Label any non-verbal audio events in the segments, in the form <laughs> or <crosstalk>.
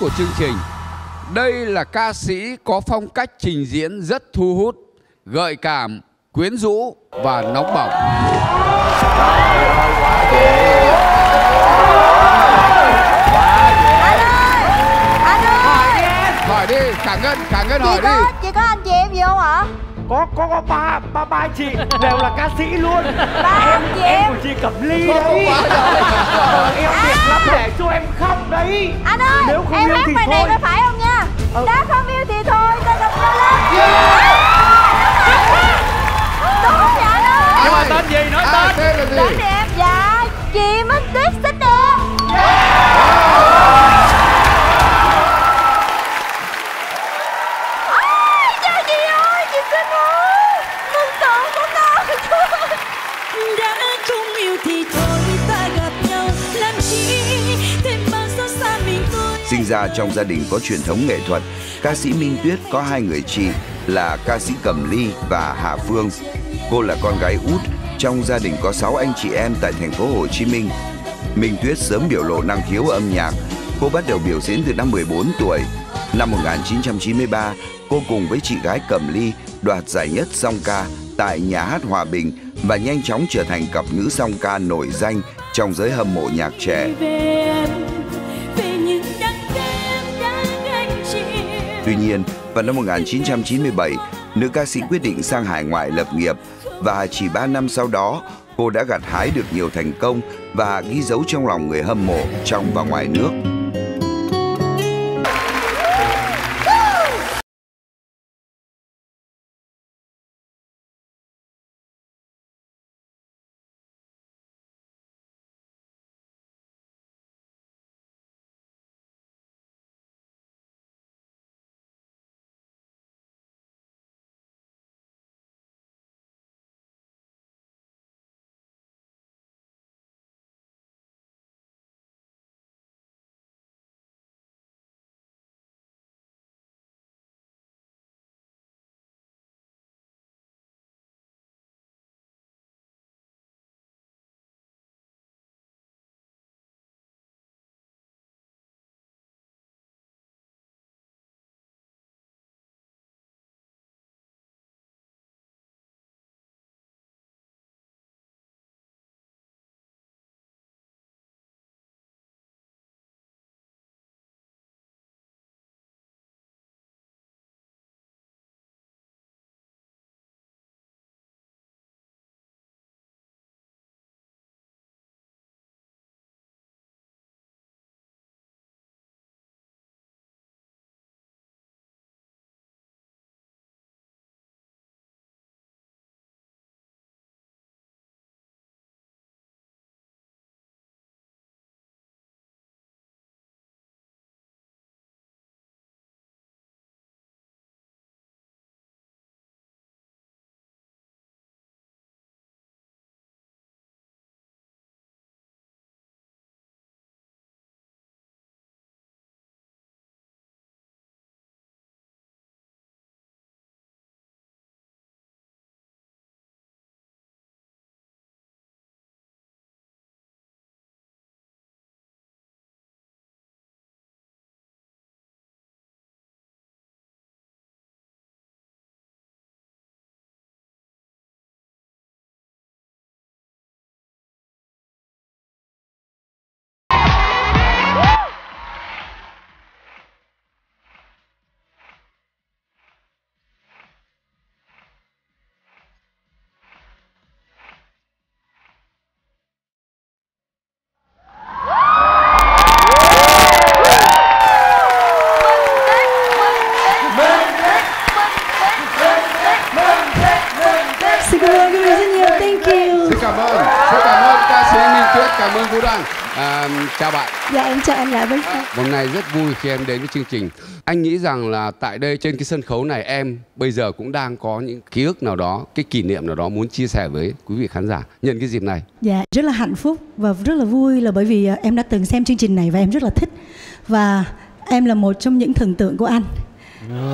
của chương trình. Đây là ca sĩ có phong cách trình diễn rất thu hút, gợi cảm, quyến rũ và nóng bỏng. anh ơi Hỏi đi, Khả Ngân, Khả Ngân hỏi có đi. chỉ có anh có có có ba ba ba anh chị đều là ca sĩ luôn. Ba anh chị em em. của chị cẩm ly đấy. Ờ, em đẹp lắm để cho em khóc đấy. Anh ơi nếu không em yêu hát thì bài này thôi. có phải không nha? Ừ. đã không yêu thì thôi ta gặp nhau lên. Đúng không vậy anh ơi Nhưng mà tên gì? Nói à, tên? Là tên gì? Sinh ra trong gia đình có truyền thống nghệ thuật, ca sĩ Minh Tuyết có hai người chị là ca sĩ Cẩm Ly và Hà Phương. Cô là con gái út trong gia đình có 6 anh chị em tại thành phố Hồ Chí Minh. Minh Tuyết sớm biểu lộ năng khiếu âm nhạc. Cô bắt đầu biểu diễn từ năm 14 tuổi. Năm 1993, cô cùng với chị gái Cẩm Ly đoạt giải nhất song ca tại Nhà hát Hòa Bình và nhanh chóng trở thành cặp nữ song ca nổi danh trong giới hâm mộ nhạc trẻ. Tuy nhiên, vào năm 1997, nữ ca sĩ quyết định sang hải ngoại lập nghiệp và chỉ 3 năm sau đó, cô đã gặt hái được nhiều thành công và ghi dấu trong lòng người hâm mộ trong và ngoài nước. Chào bạn. dạ em chào anh lại vân Phong. Hôm nay rất vui khi em đến với chương trình. Anh nghĩ rằng là tại đây trên cái sân khấu này em bây giờ cũng đang có những ký ức nào đó, cái kỷ niệm nào đó muốn chia sẻ với quý vị khán giả nhân cái dịp này. Dạ, rất là hạnh phúc và rất là vui là bởi vì à, em đã từng xem chương trình này và em rất là thích và em là một trong những thần tượng của anh.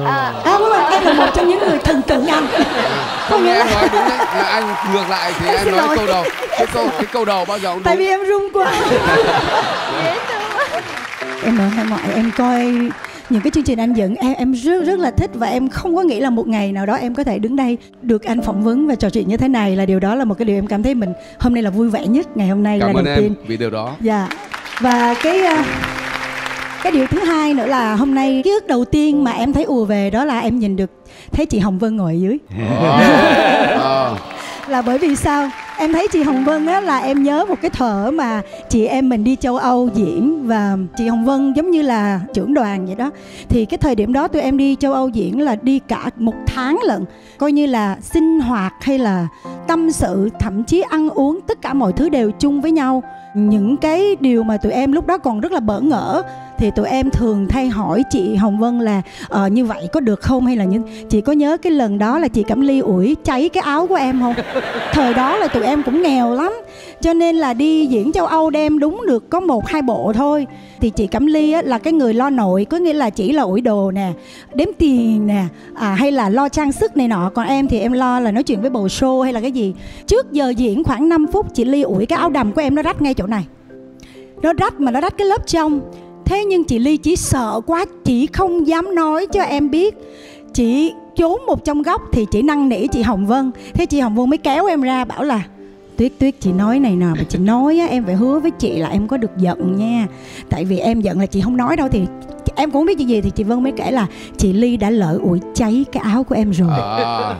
À, đúng rồi, em là một trong những người thần tượng anh. Không em là- nói đúng đấy, là anh ngược lại thì Em nói lỗi. câu đầu. Cái câu cái câu đầu bao giờ cũng Tại đúng. vì em run <laughs> quá. em hải ngoại em coi những cái chương trình anh dẫn em em rất rất là thích và em không có nghĩ là một ngày nào đó em có thể đứng đây được anh phỏng vấn và trò chuyện như thế này là điều đó là một cái điều em cảm thấy mình hôm nay là vui vẻ nhất ngày hôm nay cảm là ơn đầu em tiên vì điều đó dạ và cái à, cái điều thứ hai nữa là hôm nay ký ức đầu tiên mà em thấy ùa về đó là em nhìn được thấy chị Hồng Vân ngồi ở dưới. Ờ. là bởi vì sao? Em thấy chị Hồng Vân á là em nhớ một cái thở mà chị em mình đi châu Âu diễn và chị Hồng Vân giống như là trưởng đoàn vậy đó. Thì cái thời điểm đó tụi em đi châu Âu diễn là đi cả một tháng lận coi như là sinh hoạt hay là tâm sự thậm chí ăn uống tất cả mọi thứ đều chung với nhau. Những cái điều mà tụi em lúc đó còn rất là bỡ ngỡ thì tụi em thường thay hỏi chị Hồng Vân là ờ, như vậy có được không? Hay là như chị có nhớ cái lần đó là chị Cẩm Ly ủi cháy cái áo của em không? Thời đó là tụi em cũng nghèo lắm cho nên là đi diễn châu Âu đem đúng được có một hai bộ thôi. Thì chị Cẩm Ly á, là cái người lo nội có nghĩa là chỉ là ủi đồ nè đếm tiền nè à, hay là lo trang sức này nọ. Còn em thì em lo là nói chuyện với bầu show hay là cái gì. Trước giờ diễn khoảng 5 phút chị Ly ủi cái áo đầm của em nó rách ngay chỗ này. Nó rách mà nó rách cái lớp trong thế nhưng chị ly chỉ sợ quá chị không dám nói cho em biết. Chị trốn một trong góc thì chị năn nỉ chị hồng vân. Thế chị hồng vân mới kéo em ra bảo là tuyết tuyết chị nói này nè mà chị nói á em phải hứa với chị là em có được giận nha. Tại vì em giận là chị không nói đâu thì em cũng không biết chuyện gì. Thì chị vân mới kể là chị ly đã lỡ ủi cháy cái áo của em rồi. À.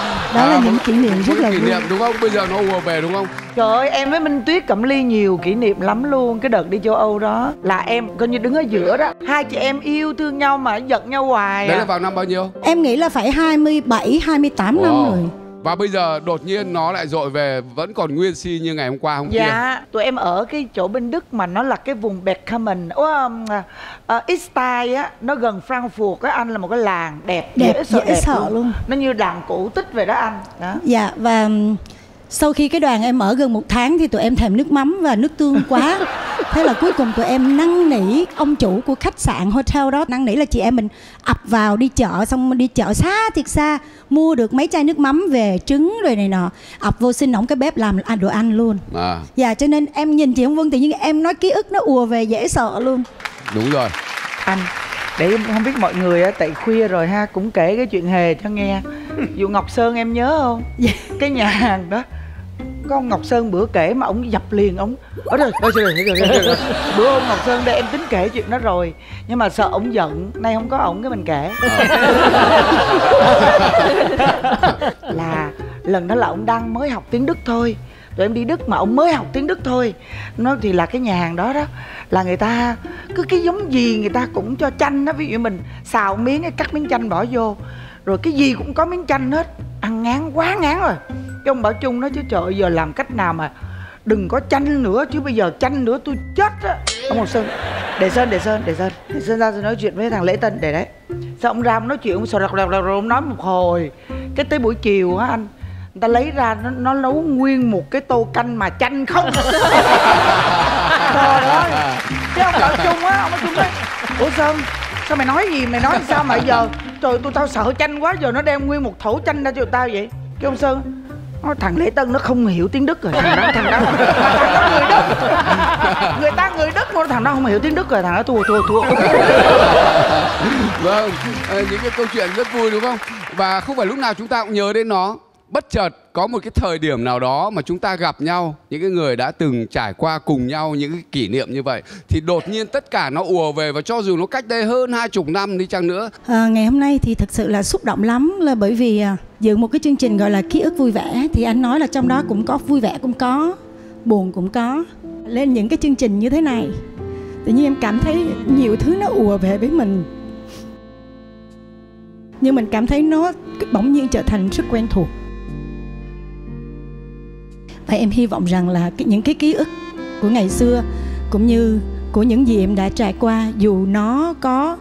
<laughs> đó là À, những kỷ niệm rất là kỷ niệm đúng không? Bây giờ nó ùa về đúng không? Trời ơi em với Minh Tuyết Cẩm Ly nhiều kỷ niệm lắm luôn Cái đợt đi châu Âu đó. Là em coi như đứng ở giữa đó. Hai chị em yêu thương nhau mà giận nhau hoài đấy à. là vào năm bao nhiêu? Em nghĩ là phải 27 28 năm Wow. rồi và bây giờ đột nhiên nó lại dội về vẫn còn nguyên si như ngày hôm qua hôm kia Dạ, tụi em ở cái chỗ bên Đức mà nó là cái vùng Beckham Ủa, um, uh, Istein á, nó gần Frankfurt á, anh là một cái làng đẹp, Đẹp, dễ sợ luôn. Nó như làng cổ tích về đó anh. Đó. Dạ và ừm, sau khi cái đoàn em ở gần một tháng thì tụi em thèm nước mắm và nước tương quá <laughs> Thế là cuối cùng tụi em năn nỉ ông chủ của khách sạn hotel đó. Năn nỉ là chị em mình ập vào đi chợ xong đi chợ xa thiệt xa Mua được mấy chai nước mắm về trứng rồi này nọ. Ập vô xin ổng cái bếp làm ăn đồ ăn luôn. À. Dạ cho nên em nhìn chị Hồng Vân tự nhiên em nói ký ức nó ùa về dễ sợ luôn. Đúng rồi. Anh, để em không biết mọi người á, tại khuya rồi ha, cũng kể cái chuyện hề cho nghe. Vụ Ngọc Sơn em nhớ không? Dạ. Cái nhà hàng đó có ông Ngọc Sơn bữa kể mà ông dập liền ông. Ở rồi, rồi, rồi, rồi, bữa ông Ngọc Sơn đây em tính kể chuyện đó rồi nhưng mà sợ ông giận nay không có ổng cái mình kể. <laughs> Là lần đó là ông đang mới học tiếng Đức thôi. Tụi em đi Đức mà ông mới học tiếng Đức thôi. Nó thì là cái nhà hàng đó đó là người ta cứ cái giống gì người ta cũng cho chanh đó ví dụ mình xào miếng cắt miếng chanh bỏ vô rồi cái gì cũng có miếng chanh hết. Ăn ngán quá ngán rồi cái ông bảo chung nói chứ trời ơi, giờ làm cách nào mà đừng có chanh nữa chứ bây giờ chanh nữa tôi chết á. Ông Ngọc Sơn để sơn để sơn để sơn để sơn ra rồi nói chuyện với thằng lễ tân để đấy. Sao ông ra ông nói chuyện ông sờ rạc rạc rạc rồi ông nói một hồi. Cái tới buổi chiều á anh người ta lấy ra nó, nó nấu nguyên một cái tô canh mà chanh không. <laughs> Trời ơi. Cái ông bảo chung á ông bảo chung á ủa sơn sao mày nói gì mày nói sao mà giờ trời tụi tao sợ chanh quá giờ nó đem nguyên một thổ chanh ra cho tao vậy? Cái ông sơn Ô, thằng lễ tân nó không hiểu tiếng đức rồi. Thằng đó thằng đó. Thằng đó người đức người ta người đức mà thằng đó không hiểu tiếng đức rồi thằng đó thua thua thua. Vâng ờ, những cái câu chuyện rất vui đúng không? Và không phải lúc nào chúng ta cũng nhớ đến nó bất chợt có một cái thời điểm nào đó mà chúng ta gặp nhau những cái người đã từng trải qua cùng nhau những cái kỷ niệm như vậy thì đột nhiên tất cả nó ùa về và cho dù nó cách đây hơn hai chục năm đi chăng nữa. À, ngày hôm nay thì thật sự là xúc động lắm là bởi vì à, dự một cái chương trình gọi là ký ức vui vẻ thì anh nói là trong đó cũng có vui vẻ cũng có buồn cũng có. Lên những cái chương trình như thế này tự nhiên em cảm thấy nhiều thứ nó ùa về với mình. Nhưng mình cảm thấy nó bỗng nhiên trở thành rất quen thuộc và em hy vọng rằng là những cái ký ức của ngày xưa cũng như của những gì em đã trải qua, dù nó có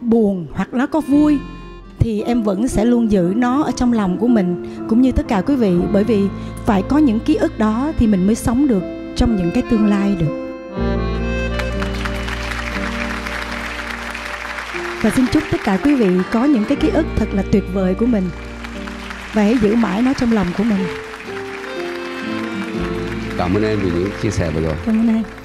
buồn hoặc nó có vui, thì em vẫn sẽ luôn giữ nó ở trong lòng của mình. Cũng như tất cả quý vị, bởi vì phải có những ký ức đó thì mình mới sống được trong những cái tương lai được. Và xin chúc tất cả quý vị có những cái ký ức thật là tuyệt vời của mình. Và hãy giữ mãi nó trong lòng của mình cảm ơn em vì những chia sẻ vừa rồi cảm ơn em